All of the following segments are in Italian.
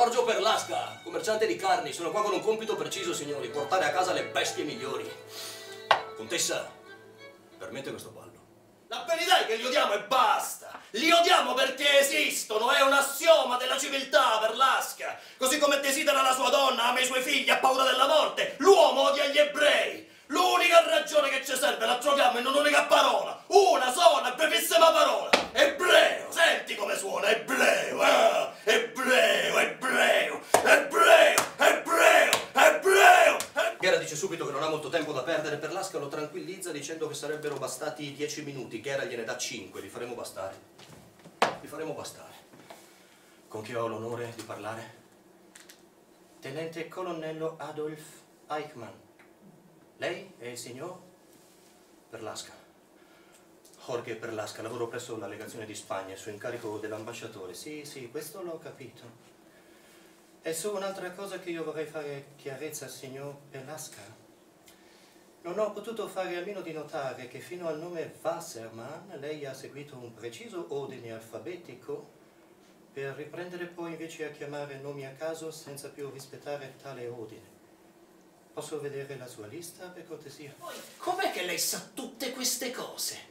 Giorgio Perlasca, commerciante di carni. Sono qua con un compito preciso, signori. Portare a casa le bestie migliori. Contessa, permette questo ballo? La verità è che li odiamo e basta! Li odiamo perché esistono, è un assioma della civiltà, Perlasca! Così come desidera la sua donna, ama i suoi figli, ha paura della morte, l'uomo odia gli ebrei! L'unica ragione che ci serve la troviamo in un'unica parola, una sola, brevissima parola, Dice subito che non ha molto tempo da perdere, per Lasca lo tranquillizza dicendo che sarebbero bastati dieci minuti, Ghera gliene dà cinque, li faremo bastare, li faremo bastare. Con chi ho l'onore di parlare? Tenente colonnello Adolf Eichmann. Lei è il signor Perlasca. Jorge Perlasca, lavoro presso la legazione di Spagna, su incarico dell'ambasciatore. Sì, sì, questo l'ho capito. E su un'altra cosa che io vorrei fare chiarezza, signor Perlasca. Non ho potuto fare a meno di notare che fino al nome Wasserman lei ha seguito un preciso ordine alfabetico per riprendere poi invece a chiamare nomi a caso senza più rispettare tale ordine. Posso vedere la sua lista, per cortesia? Com'è che lei sa tutte queste cose?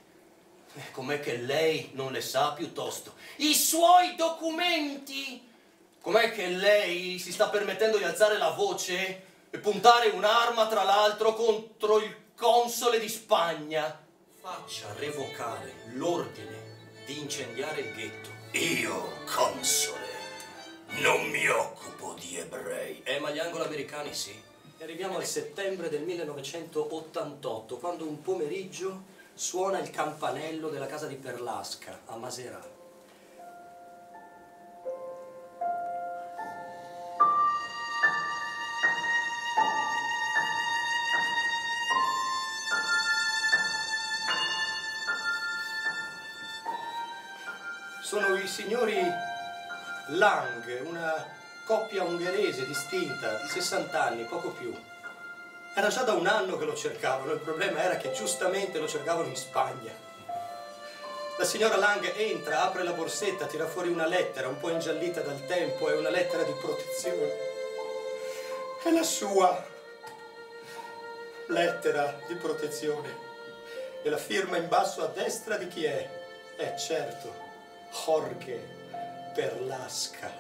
Com'è che lei non le sa piuttosto? I suoi documenti? Com'è che lei si sta permettendo di alzare la voce e puntare un'arma, tra l'altro, contro il console di Spagna? Faccia revocare l'ordine di incendiare il ghetto. Io, console, non mi occupo di ebrei. Eh, ma gli anglo-americani sì. E arriviamo al settembre del 1988, quando un pomeriggio suona il campanello della casa di Perlasca, a Maserà. Sono i signori Lang, una coppia ungherese distinta, di 60 anni, poco più. Era già da un anno che lo cercavano, il problema era che giustamente lo cercavano in Spagna. La signora Lang entra, apre la borsetta, tira fuori una lettera un po' ingiallita dal tempo, è una lettera di protezione. È la sua lettera di protezione. E la firma in basso a destra di chi è? È certo, Jorge Perlasca.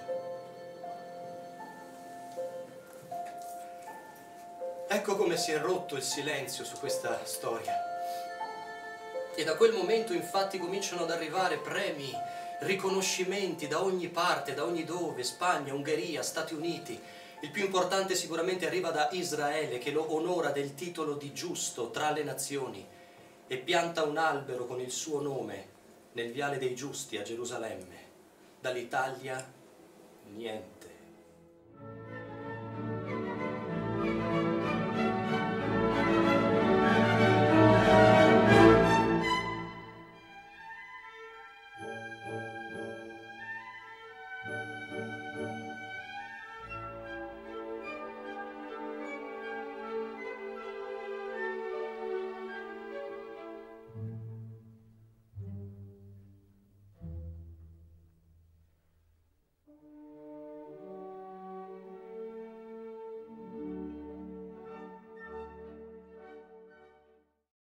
Ecco come si è rotto il silenzio su questa storia. E da quel momento infatti cominciano ad arrivare premi, riconoscimenti da ogni parte, da ogni dove, Spagna, Ungheria, Stati Uniti. Il più importante sicuramente arriva da Israele che lo onora del titolo di giusto tra le nazioni e pianta un albero con il suo nome nel Viale dei Giusti a Gerusalemme. Dall'Italia niente.